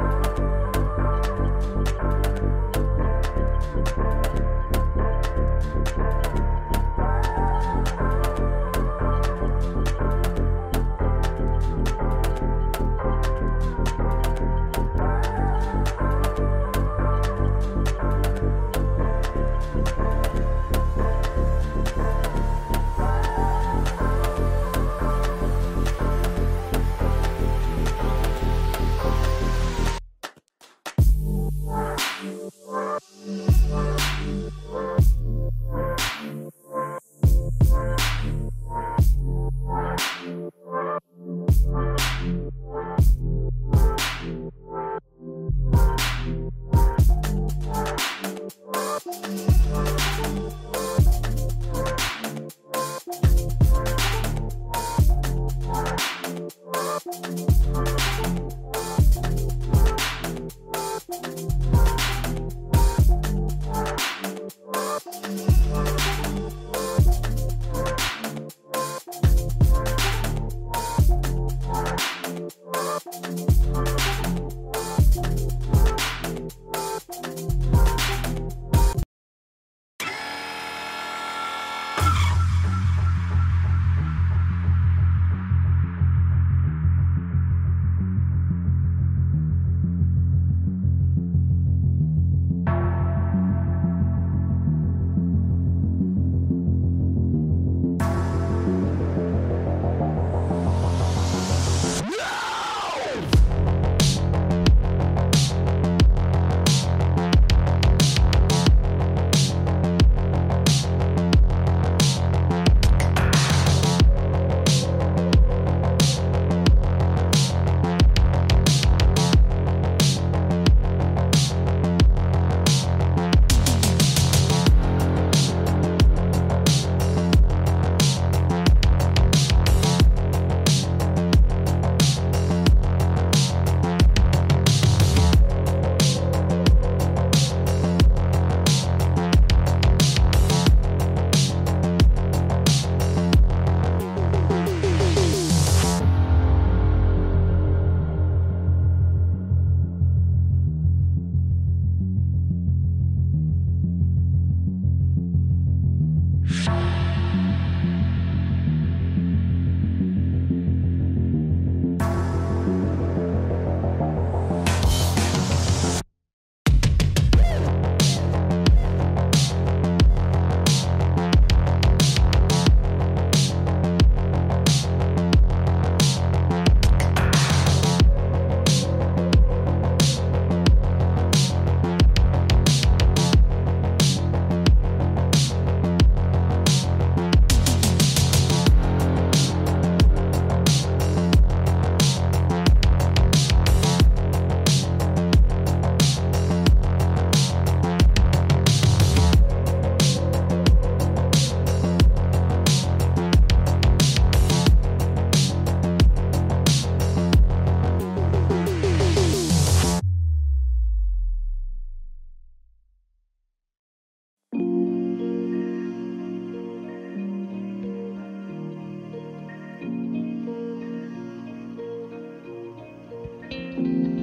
Bye. Música